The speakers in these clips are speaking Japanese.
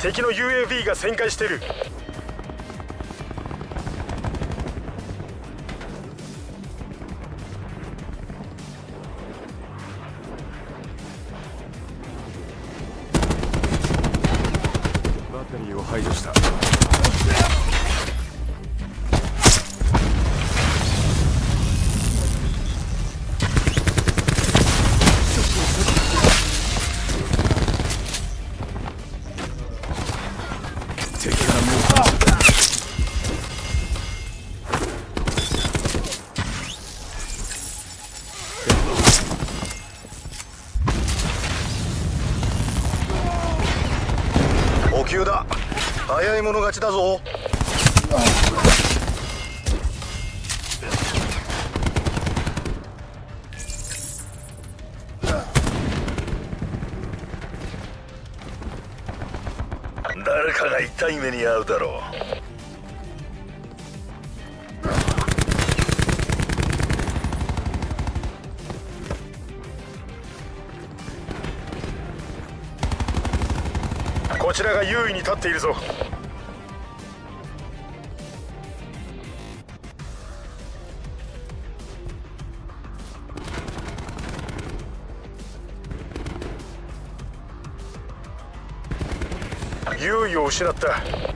敵の UAV が旋回してる。補給だ。早い者勝ちだぞ。誰かが痛い目に遭うだろう。ちらが優位に立っているぞ。優位を失った。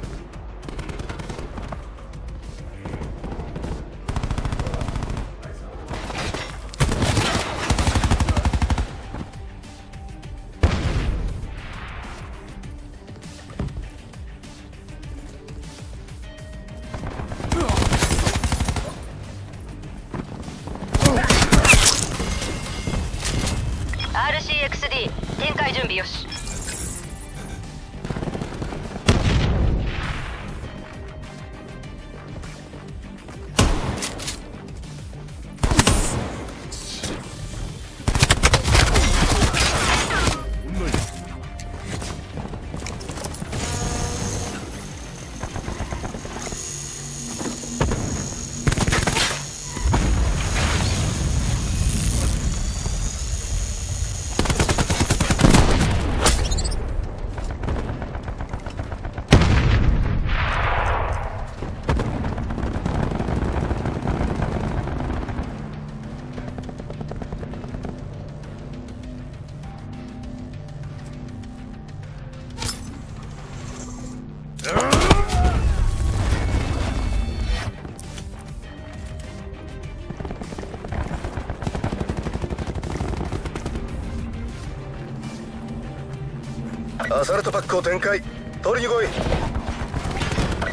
アサルトパックを展開。取りに来い。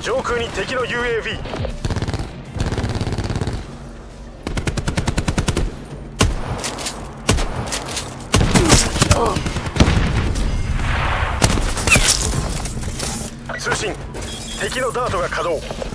上空に敵の UAV 通信。敵のダートが稼働。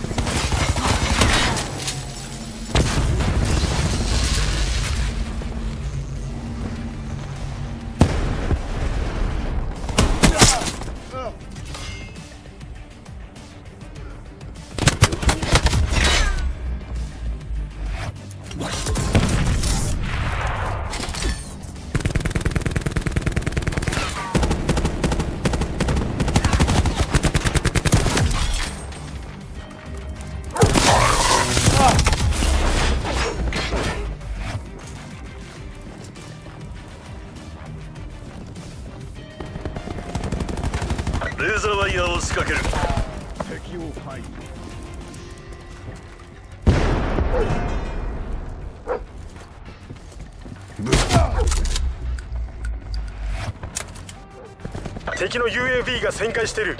仕掛ける。敵を排除。敵の UAV が旋回してる。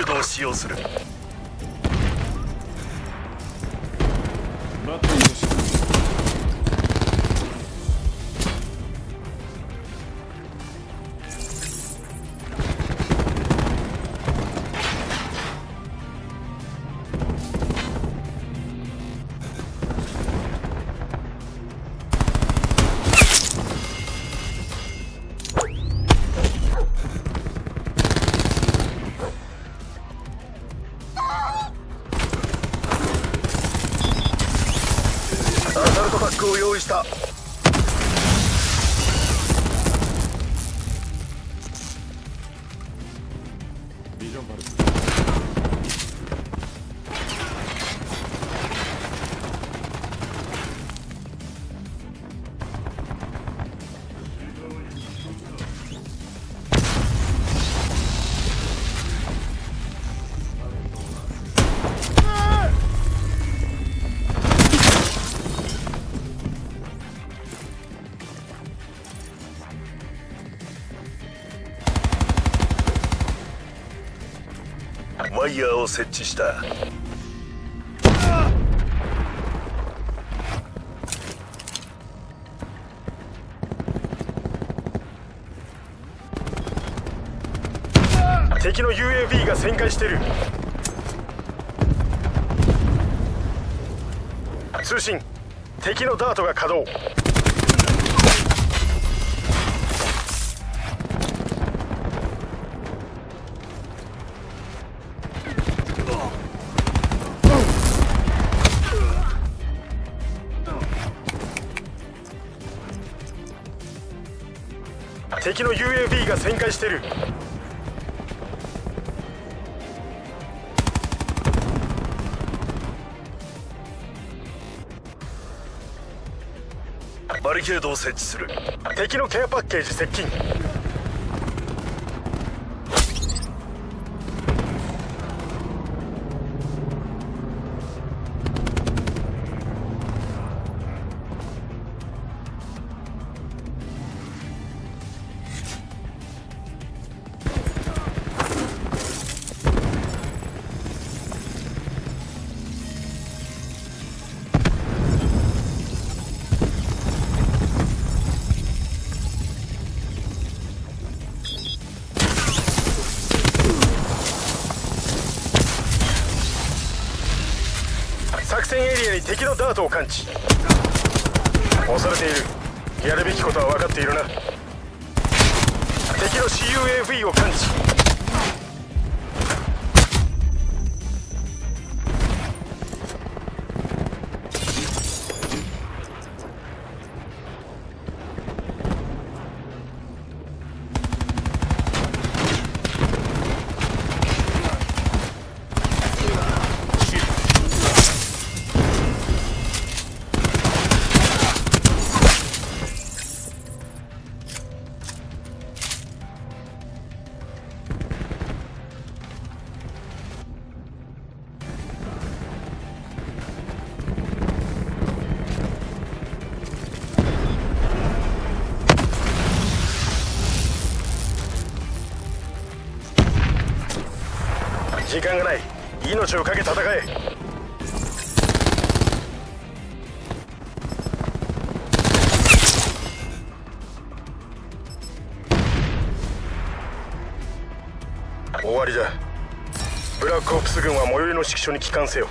バリケードを使用する。バックを用意した。ワイヤーを設置した。敵の UAV が旋回してる。通信。敵のダートが稼働。敵の UAV が旋回してる。バリケードを設置する。敵のケアパッケージ接近。エリアに敵のダートを感知。押されている。やるべきことは分かっているな。敵の CUAV を感知。時間がない。命をかけ戦え。終わりだ。ブラックオプス軍は最寄りの指揮所に帰還せよ。